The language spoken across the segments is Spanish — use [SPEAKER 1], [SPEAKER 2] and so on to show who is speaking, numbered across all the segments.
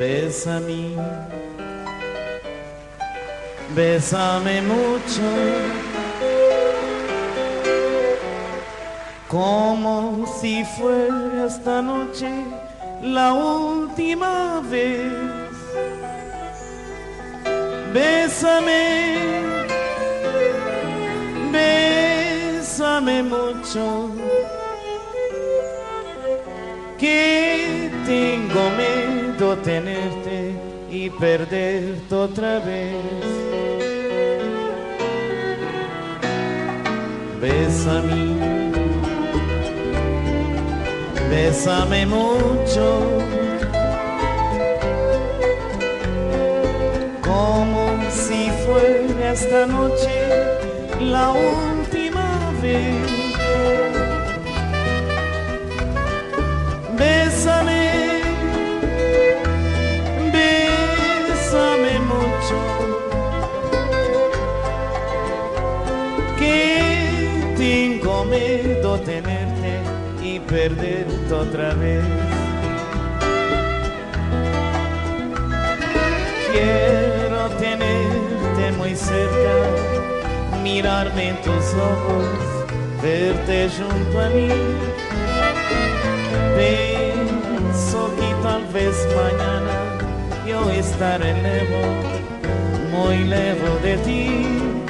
[SPEAKER 1] Bésame, bésame mucho, como si fuera esta noche la última vez. Bésame, bésame mucho, que tengo miedo tenerte y perderte otra vez. Bésame, bésame mucho. Como si fuera esta noche la última vez. Miedo tenerte y perderte otra vez. Quiero tenerte muy cerca, mirarme en tus ojos, verte junto a mí. Pienso que tal vez mañana yo estaré lejos, muy lejos de ti.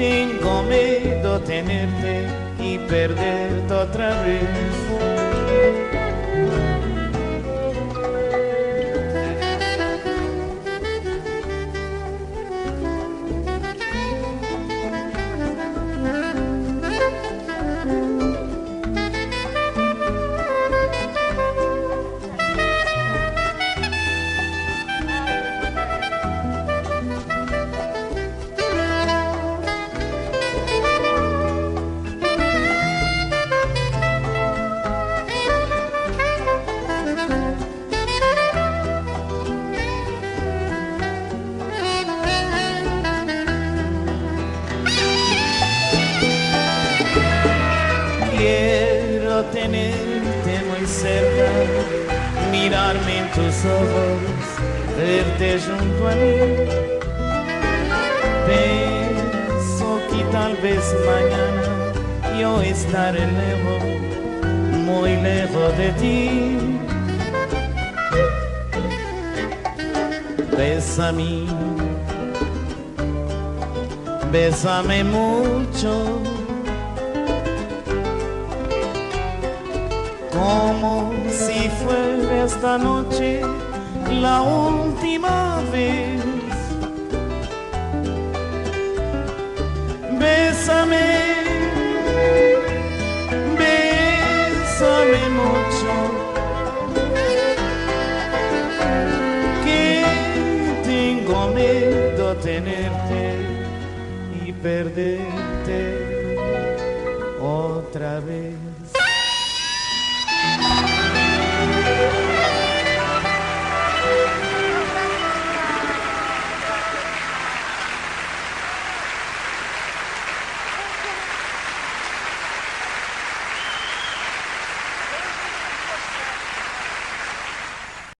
[SPEAKER 1] tengo miedo tenerte y perderte otra vez. Tenerte muy cerca, mirarme en tus ojos, verte junto a mí. Pienso que tal vez mañana yo estaré lejos, muy lejos de ti. Bésame, bésame mucho. Como si fuera esta noche la última vez. Bésame, bésame mucho, que tengo miedo tenerte y perderte otra vez.